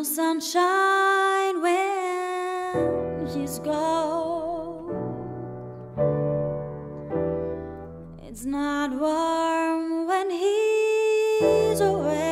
sunshine when he's gone. It's not warm when he's away.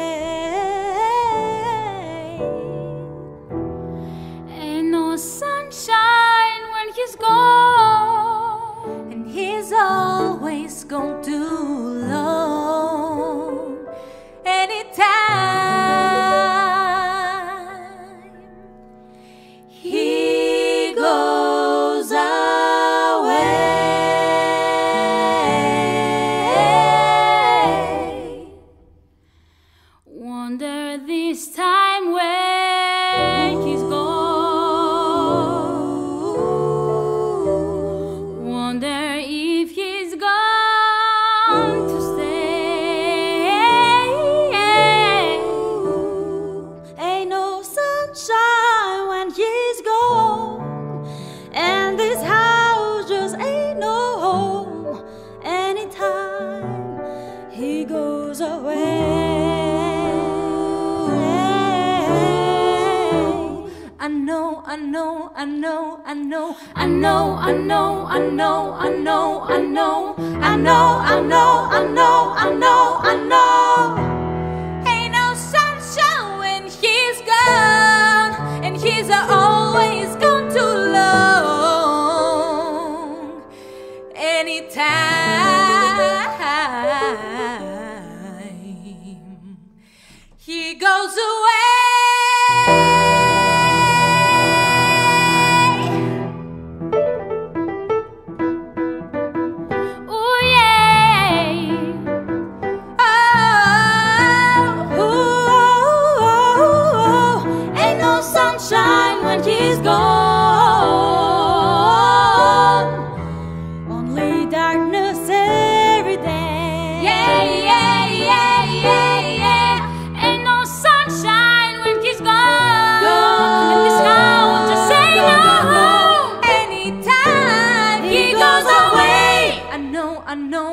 This time when he's gone. Wonder if he's gone to stay. Ain't no sunshine when he's gone, I know, I know, I know, I know, I know, I know, I know, I know, I know, I know, I know, I know, I know. Ain't no sunshine when he's gone, and he's always gone too long. Anytime he goes away.